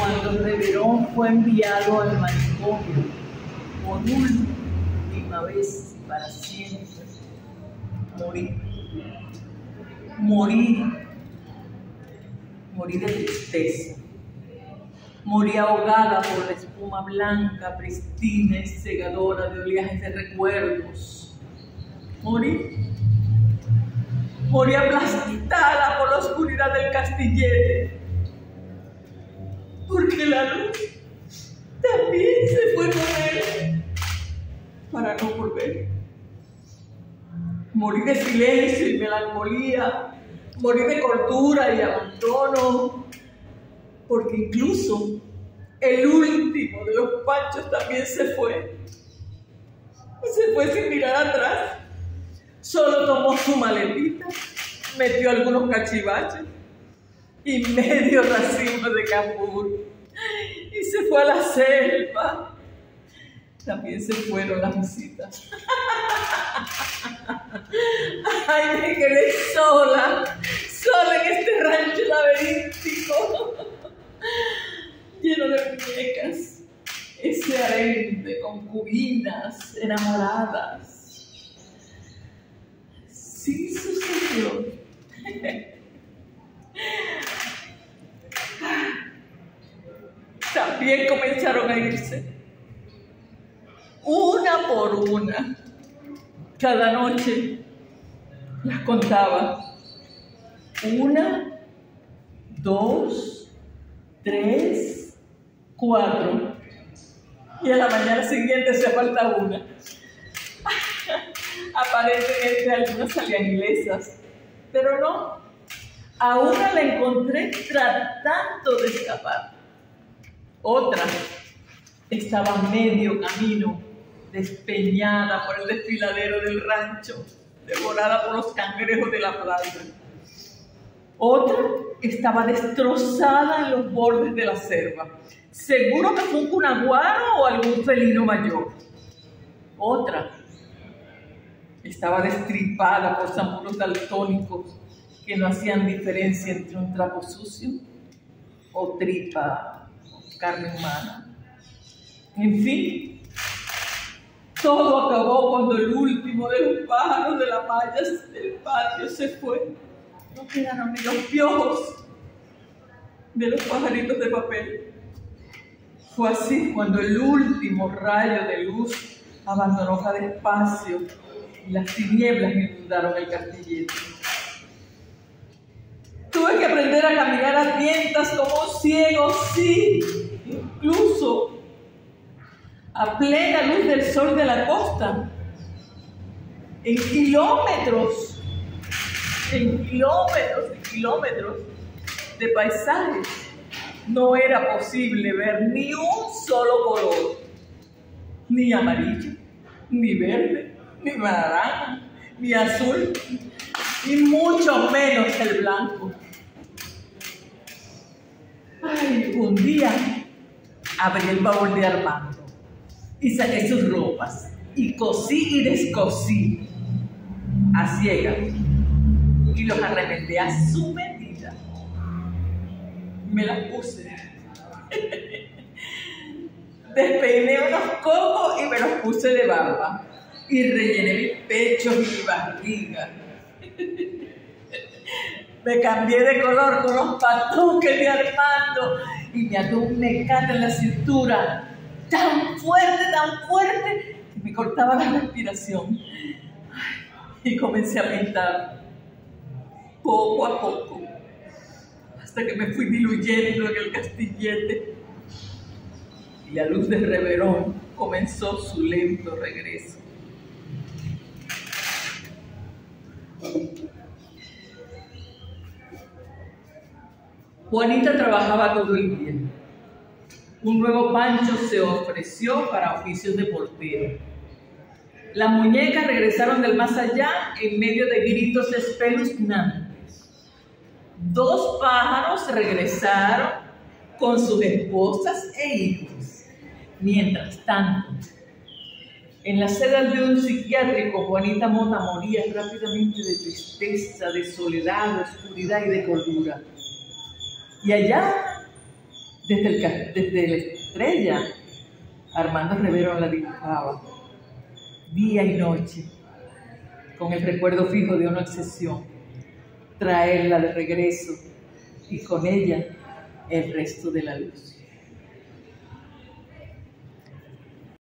cuando Reverón fue enviado al manicomio por última vez para siempre, morí. Morí. Morí de tristeza. Morí ahogada por la espuma blanca, pristina y cegadora de oleajes de recuerdos. Morí. Morí aplastada por la oscuridad del castillete. Porque la luz también se fue con él para no volver. Morí de silencio y melancolía. Morí de cordura y abandono porque incluso el último de los panchos también se fue. Se fue sin mirar atrás. Solo tomó su maletita, metió algunos cachivaches y medio racimo de cambur y se fue a la selva. También se fueron las visitas. Ay, me quedé sola, sola en este rancho laberíntico lleno de muñecas, ese harén de concubinas enamoradas. Sí sucedió. También una por una. Cada noche las contaba. Una, dos, tres, cuatro. Y a la mañana siguiente se falta una. Aparentemente algunas salían ilesas, pero no. A una la encontré tratando de escapar. Otra estaba medio camino, despeñada por el desfiladero del rancho, devorada por los cangrejos de la playa. Otra estaba destrozada en los bordes de la selva. Seguro que fue un cunaguaro o algún felino mayor. Otra estaba destripada por zamuros daltónicos que no hacían diferencia entre un trapo sucio o tripa o carne humana. En fin, todo acabó cuando el último de los pájaros de la malla del patio se fue no quedaron ni los piojos de los pajaritos de papel. Fue así cuando el último rayo de luz abandonó cada espacio y las tinieblas inundaron el castillete. Tuve que aprender a caminar a tientas como un ciego, sí, incluso a plena luz del sol de la costa, en kilómetros en kilómetros y kilómetros de paisajes, no era posible ver ni un solo color, ni amarillo, ni verde, ni naranja, ni azul, y mucho menos el blanco. Ay, un día abrí el baúl de Armando y saqué sus ropas y cosí y descosí a ciegas y los arrepentí a su medida. Me las puse. Despeiné unos cocos y me los puse de barba. Y rellené mis pechos y mi barriga. me cambié de color con los patuques de Armando y me ató un mecate en la cintura tan fuerte, tan fuerte, que me cortaba la respiración. Y comencé a pintar poco a poco, hasta que me fui diluyendo en el castillete y la luz del reverón comenzó su lento regreso. Juanita trabajaba todo el día. Un nuevo pancho se ofreció para oficios de portero las muñecas regresaron del más allá en medio de gritos espeluznantes. Dos pájaros regresaron con sus esposas e hijos. Mientras tanto, en la celda de un psiquiátrico, Juanita Mota moría rápidamente de tristeza, de soledad, de oscuridad y de cordura. Y allá, Desde, el, desde la estrella, Armando Rivero la dibujaba, día y noche, con el recuerdo fijo de una obsesión, traerla de regreso y con ella el resto de la luz.